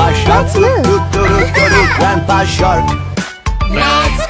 do. Grandpa shark do do do do do do. Grandpa shark.